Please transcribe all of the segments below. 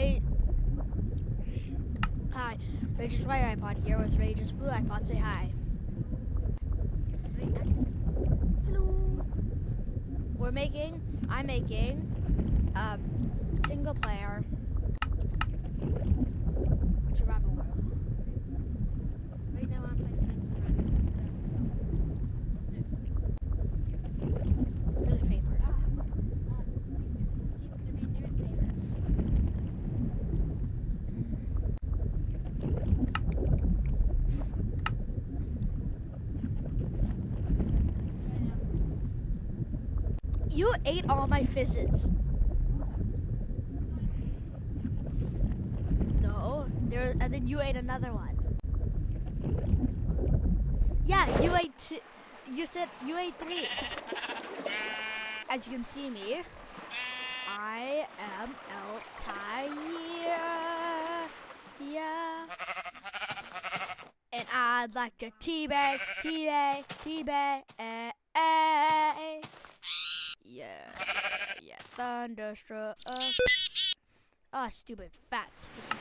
Ray. Hi, Rage's White iPod here with Rage's Blue iPod. Say hi. Hello. We're making. I'm making. Um, single player. Survival world. Right now I'm playing Friends Newspaper. Ah, uh, see, it's gonna be a newspaper. You ate all my fizzes. No, there, and then you ate another one. Yeah, you ate. Two, you said you ate three. As you can see me, I am El Altair. Yeah. And I'd like to teabag, teabag, teabag. Eh, eh. Yeah, yeah, thunderstruck. Ah, stupid, fat, stupid.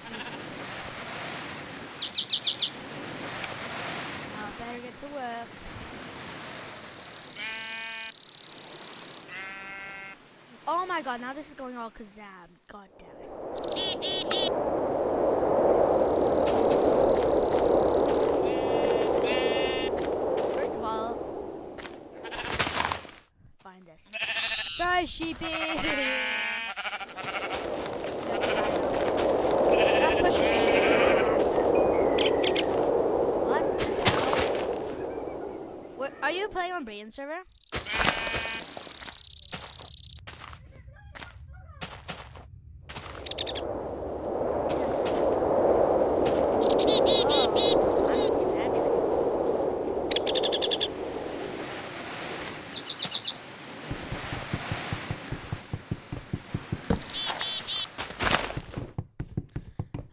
I better get to work. Oh my god, now this is going all kazam. God damn it. First of all, find this. Sorry, sheepy. What? What, are you playing on Brain server?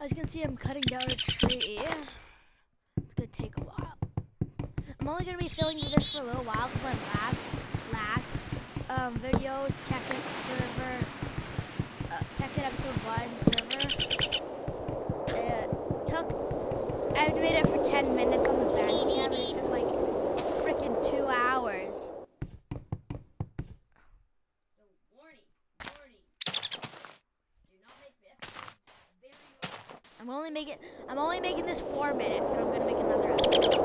As you can see, I'm cutting down a tree. It's gonna take a while. I'm only gonna be filming this for a little while because my last, last um, video, Tekkit server, uh, Tekkit episode 1 server, it took, I made it for 10 minutes on the Bandicam and it took like freaking two hours. So warning, warning. Do not make this very loud. I'm only making I'm only making this four minutes, then I'm gonna make another episode.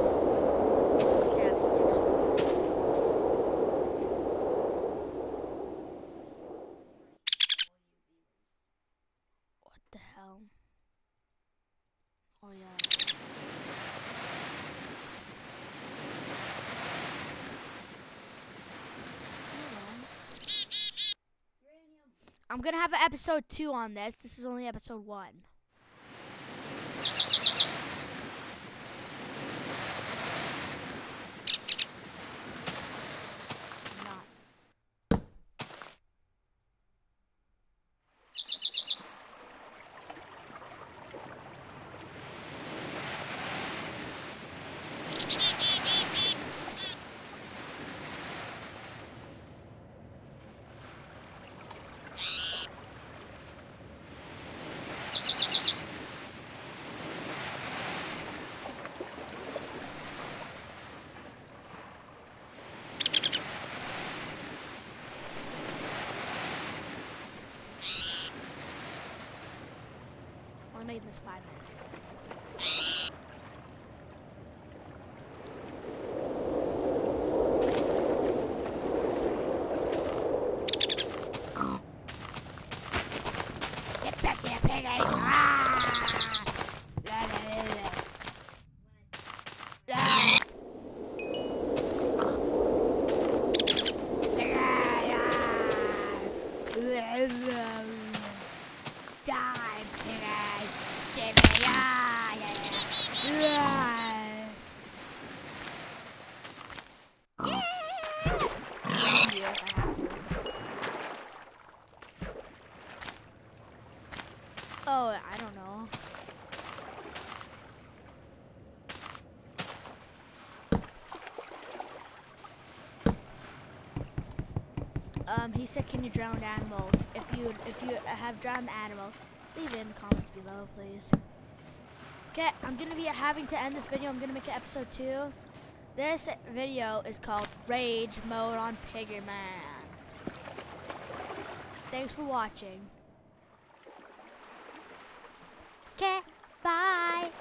What the hell? Oh yeah. I'm gonna have an episode two on this. This is only episode one. Only making this five minutes. Get back here, piggy! Ah! La, la, la, la. Ah! Die, piggy! Give me ah, yeah, yeah. Yeah. If I have to. Oh, I don't know. Um, he said, "Can you drown animals? If you if you have drowned the animal, leave it in the comments below, please. Okay, I'm gonna be having to end this video. I'm gonna make it episode two. This video is called Rage Mode on Piggyman. Thanks for watching. Okay, bye.